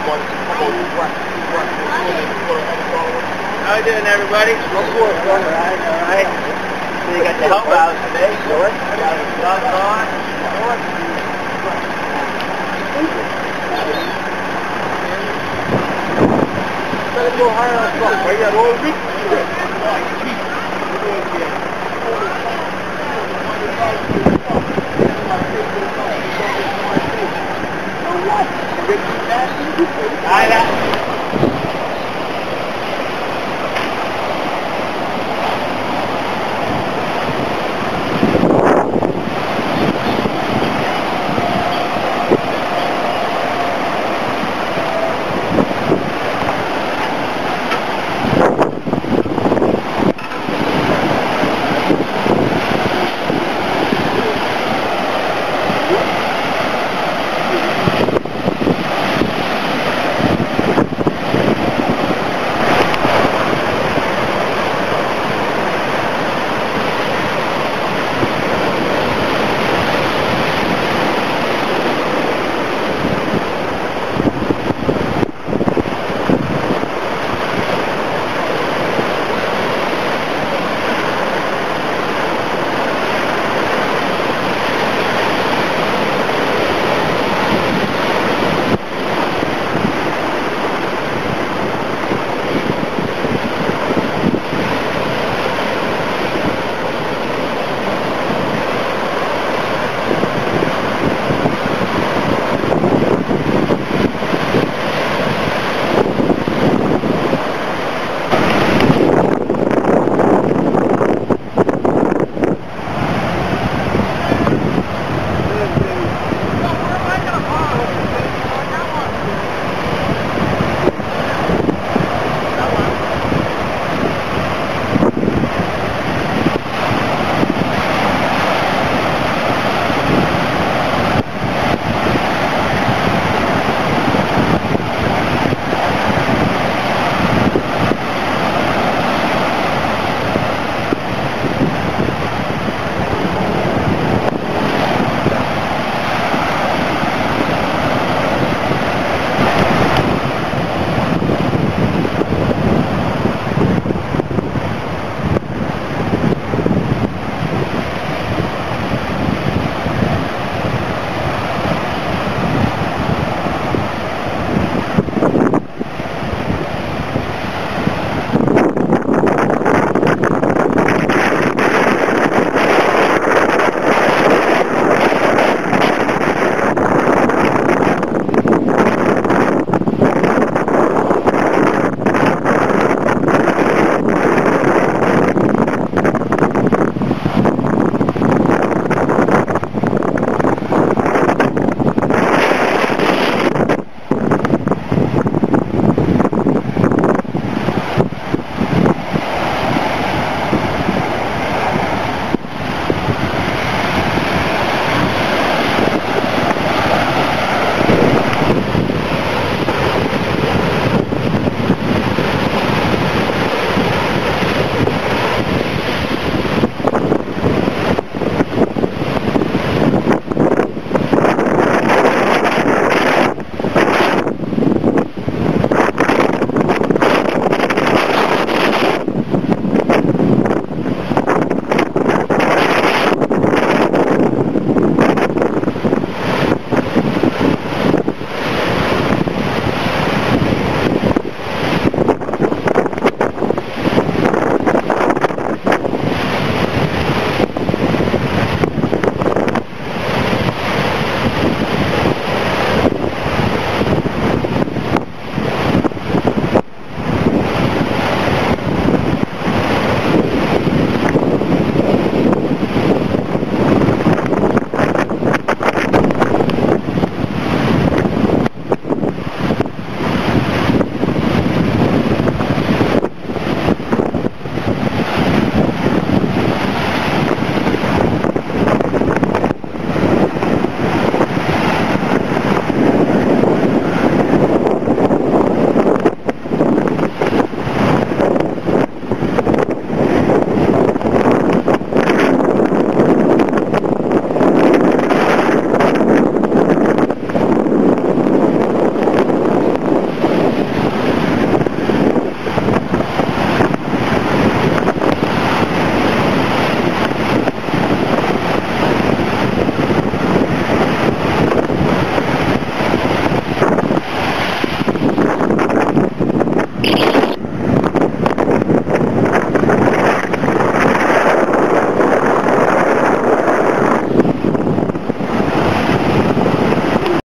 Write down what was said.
How you doing, everybody? Of course, all right, all right. So you got the help out today, George. Got the gloves on. George. Better go higher on front. Right, yeah, roll it. Ai đó.